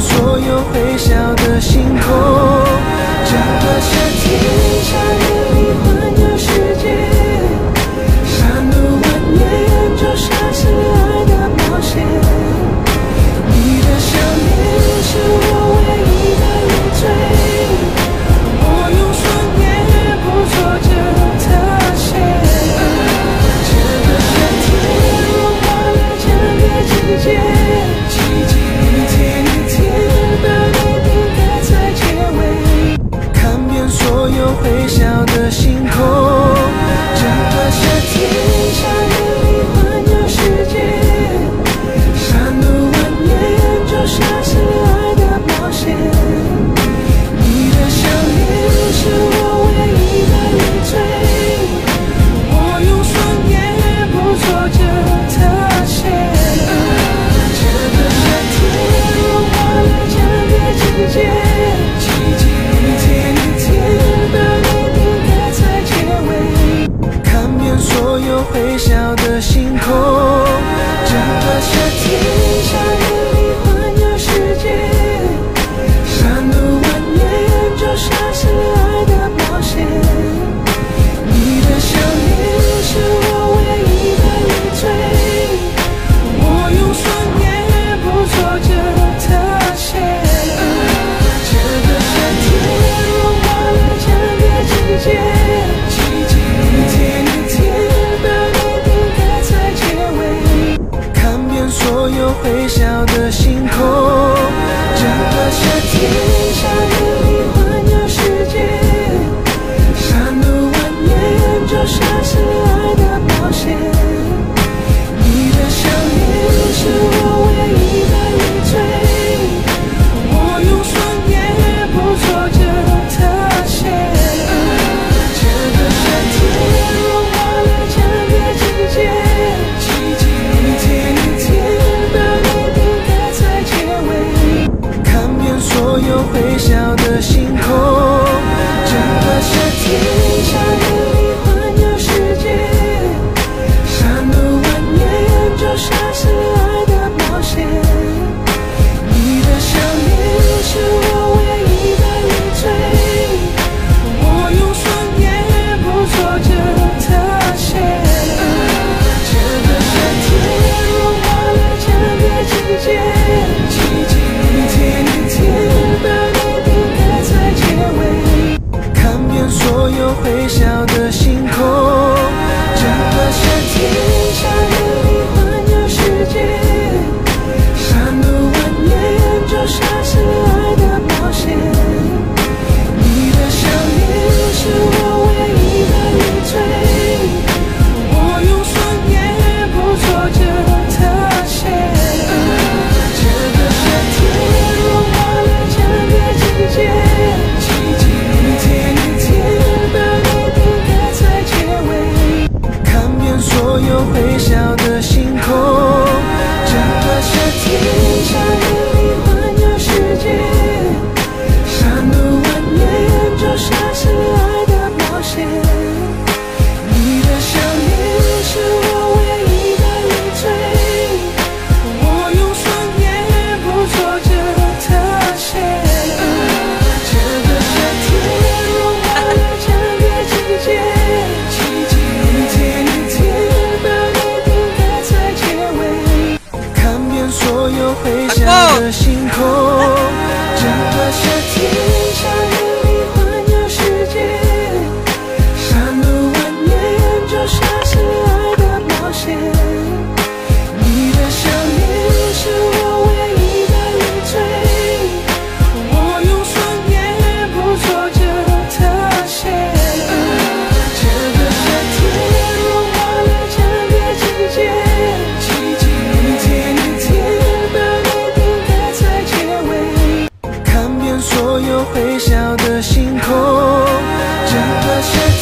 所有会笑的星空整个夏天想所有会笑的星空，整个世界。